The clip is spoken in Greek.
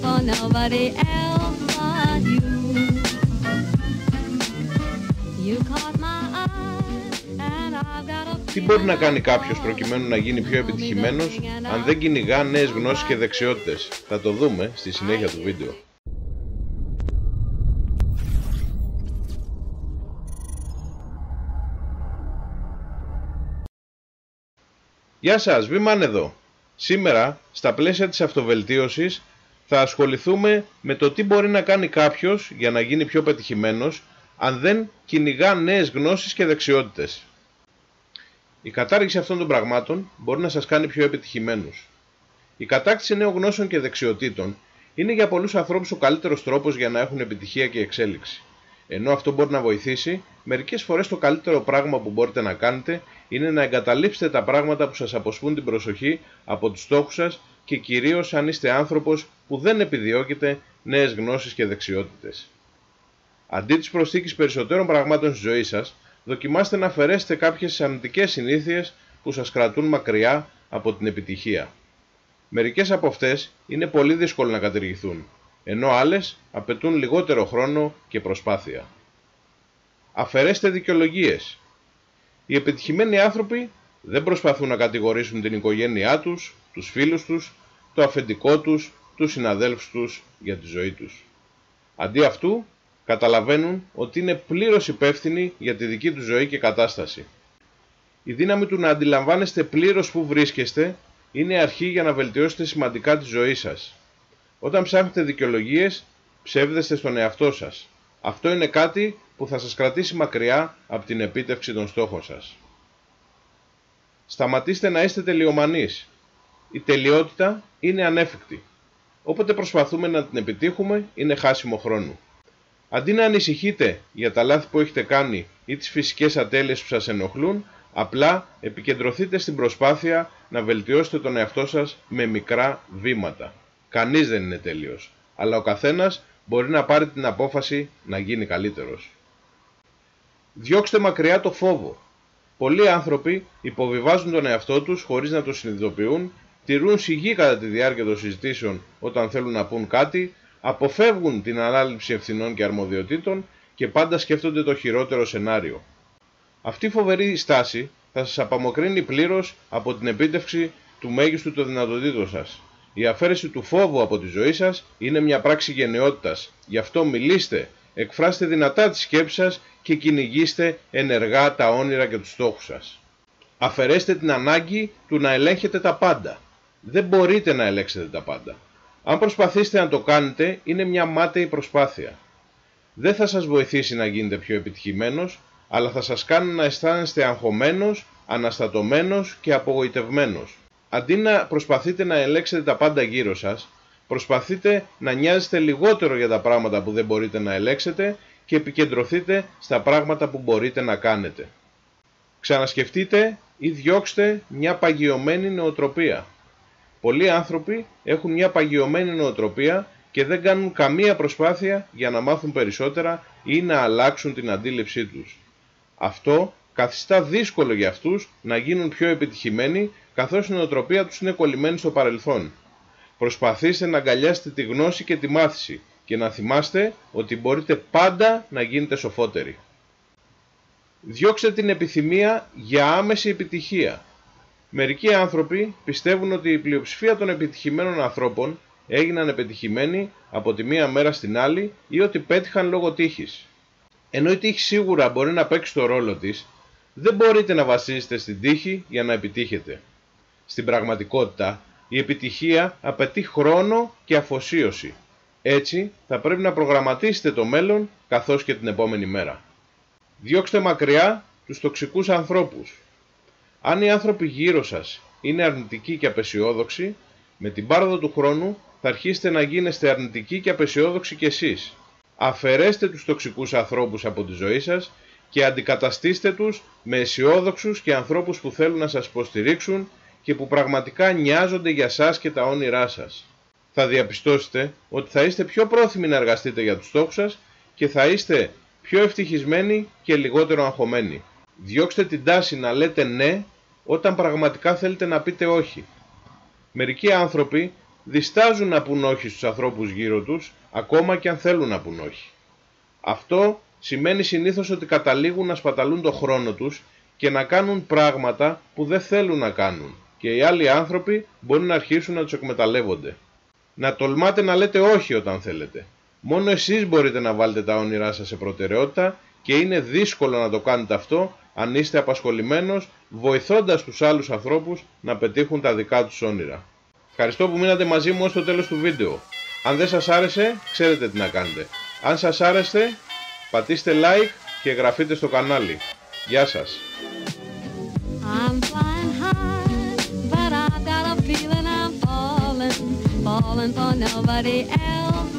falling for nobody else but you. You caught my eye, and I've got a Τι μπορεί να κάνει κάποιος προκειμένου να γίνει πιο επιτυχημένος αν δεν κυνηγά νέες γνώσεις και δεξιότητες. Θα το δούμε στη συνέχεια του βίντεο. Γεια σας, Βήμαν εδώ. Σήμερα, στα πλαίσια της αυτοβελτίωσης, θα ασχοληθούμε με το τι μπορεί να κάνει κάποιος για να γίνει πιο πετυχημένος αν δεν κυνηγά νέες γνώσεις και δεξιότητες. Η κατάργηση αυτών των πραγμάτων μπορεί να σας κάνει πιο επιτυχημένους. Η κατάκτηση νέων γνώσεων και δεξιοτήτων είναι για πολλούς ανθρώπους ο καλύτερος τρόπος για να έχουν επιτυχία και εξέλιξη. Ενώ αυτό μπορεί να βοηθήσει, μερικές φορές το καλύτερο πράγμα που μπορείτε να κάνετε είναι να εγκαταλείψετε τα πράγματα που σας αποσπούν την προσοχή από τους στόχους σας και κυρίως αν είστε άνθρωπος που δεν επιδιώκετε νέες γνώσεις και δεξιότητες. Αντί της προσθήκης περισσότερων πραγμάτων στη ζωή σας, δοκιμάστε να αφαιρέσετε κάποιες αρνητικές συνήθειες που σας κρατούν μακριά από την επιτυχία. Μερικές από αυτές είναι πολύ δύσκολο να κατηργηθούν, ενώ άλλες απαιτούν λιγότερο χρόνο και προσπάθεια. Αφαιρέστε δικαιολογίες. Οι επιτυχημένοι άνθρωποι δεν προσπαθούν να κατηγορήσουν την οικογένειά τους, τους φίλους τους, το αφεντικό τους, τους συναδέλφους τους για τη ζωή τους. Αντί αυτού, καταλαβαίνουν ότι είναι πλήρως υπεύθυνοι για τη δική τους ζωή και κατάσταση. Η δύναμη του να αντιλαμβάνεστε πλήρως που βρίσκεστε είναι αρχή για να βελτιώσετε σημαντικά τη ζωή σας. Όταν ψάχνετε δικαιολογίες, ψεύδεστε στον εαυτό σας. Αυτό είναι κάτι που θα σας κρατήσει μακριά από την επίτευξη των στόχων σας. Σταματήστε να είστε τελειομανείς. Η τελειότητα είναι ανέφικτη. Όποτε προσπαθούμε να την επιτύχουμε είναι χάσιμο χρόνο. Αντί να ανησυχείτε για τα λάθη που έχετε κάνει ή τις φυσικές ατέλειες που σας ενοχλούν, απλά επικεντρωθείτε στην προσπάθεια να βελτιώσετε τον εαυτό σας με μικρά βήματα. Κανείς δεν είναι τέλειος, αλλά ο καθένας μπορεί να πάρει την απόφαση να γίνει καλύτερος. Διώξτε μακριά το φόβο. Πολλοί άνθρωποι υποβιβάζουν τον εαυτό τους χωρίς να το συνειδητοποιούν, τηρούν σιγή κατά τη διάρκεια των συζητήσεων όταν θέλουν να πούν κάτι, αποφεύγουν την ανάληψη ευθυνών και αρμοδιοτήτων και πάντα σκέφτονται το χειρότερο σενάριο. Αυτή η φοβερή στάση θα σας απαμοκρύνει πλήρως από την επίτευξη του μέγιστου των δυνατοτήτων σας. Η αφαίρεση του φόβου από τη ζωή σας είναι μια πράξη γενναιότητας. Γι' αυτό μιλήστε, εκφράστε δυνατά τις σκέψεις σας και κυνηγήστε ενεργά τα όνειρα και τους στόχους σας. Αφαιρέστε την ανάγκη του να ελέγχετε τα πάντα. Δεν μπορείτε να ελέγξετε τα πάντα. Αν προσπαθήσετε να το κάνετε, είναι μια μάταιη προσπάθεια. Δεν θα σας βοηθήσει να γίνετε πιο επιτυχημένος, αλλά θα σας κάνει να αισθάνεστε αγχωμένος, αναστατωμένος και απογοητευμένος. Αντί να προσπαθείτε να ελέγξετε τα πάντα γύρω σας, προσπαθείτε να νοιάζεστε λιγότερο για τα πράγματα που δεν μπορείτε να ελέγξετε και επικεντρωθείτε στα πράγματα που μπορείτε να κάνετε. Ξανασκεφτείτε ή διώξτε μια παγιωμένη νοοτροπία. Πολλοί άνθρωποι έχουν μια παγιωμένη νοοτροπία και δεν κάνουν καμία προσπάθεια για να μάθουν περισσότερα ή να αλλάξουν την αντίληψή τους. Αυτό καθιστά δύσκολο για αυτούς να γίνουν πιο επιτυχημένοι καθώς η νοοτροπία τους είναι κολλημένη στο παρελθόν. Προσπαθήστε να αγκαλιάσετε τη γνώση και τη μάθηση και να θυμάστε ότι μπορείτε πάντα να γίνετε σοφότεροι. Διώξτε την επιθυμία για άμεση επιτυχία. Μερικοί άνθρωποι πιστεύουν ότι η πλειοψηφία των επιτυχημένων ανθρώπων έγιναν επιτυχημένοι από τη μία μέρα στην άλλη ή ότι πέτυχαν λόγω τύχης. Ενώ η τύχη σίγουρα μπορεί να παίξει το ρόλο της, δεν μπορείτε να βασίζετε στην τύχη για να επιτύχετε. Στην πραγματικότητα, η επιτυχία απαιτεί χρόνο και αφοσίωση. Έτσι, θα πρέπει να προγραμματίσετε το μέλλον καθώς και την επόμενη μέρα. Διώξτε μακριά τους τοξικούς ανθρώπους. Αν οι άνθρωποι γύρω σας είναι αρνητικοί και απεσιόδοξοι, με την πάροδο του χρόνου θα αρχίσετε να γίνεστε αρνητικοί και απεσιόδοξοι κι εσείς. Αφαιρέστε τους τοξικούς ανθρώπους από τη ζωή σας και αντικαταστήστε τους με αισιόδοξους και ανθρώπους που θέλουν να σας υποστηρίξουν και που πραγματικά νοιάζονται για σας και τα όνειρά σας. Θα διαπιστώσετε ότι θα είστε πιο πρόθυμοι να εργαστείτε για τους στόχους σας και θα είστε πιο ευτυχισμένοι και λιγότερο αγχωμένοι. Διώξτε την τάση να λέτε ναι όταν πραγματικά θέλετε να πείτε όχι. Μερικοί άνθρωποι διστάζουν να πουν όχι στους ανθρώπους γύρω τους, ακόμα και αν θέλουν να πουν όχι. Αυτό σημαίνει συνήθως ότι καταλήγουν να σπαταλούν το χρόνο τους και να κάνουν πράγματα που δεν θέλουν να κάνουν και οι άλλοι άνθρωποι μπορεί να αρχίσουν να τους εκμεταλλεύονται. Να τολμάτε να λέτε όχι όταν θέλετε. Μόνο εσείς μπορείτε να βάλετε τα όνειρά σας σε προτεραιότητα και είναι δύσκολο να το κάνετε αυτό αν είστε απασχολημένος βοηθώντας τους άλλους ανθρώπους να πετύχουν τα δικά τους όνειρα. Ευχαριστώ που μείνατε μαζί μου ως το τέλος του βίντεο. Αν δεν σας άρεσε, ξέρετε τι να κάνετε. Αν σας άρεσε, πατήστε like και εγγραφείτε στο κανάλι. Γεια σας. I'm flying high, but I've got a feeling I'm falling, falling for nobody else.